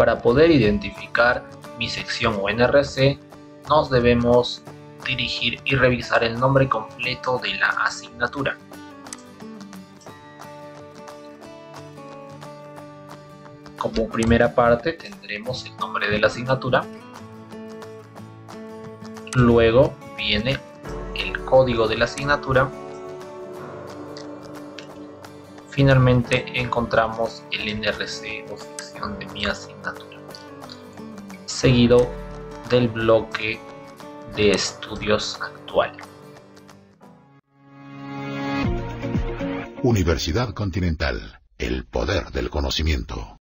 Para poder identificar mi sección o NRC, nos debemos dirigir y revisar el nombre completo de la asignatura. Como primera parte tendremos el nombre de la asignatura. Luego viene el código de la asignatura. Finalmente encontramos el NRC o sección de mi asignatura. Seguido del bloque de estudios actual. Universidad Continental, el poder del conocimiento.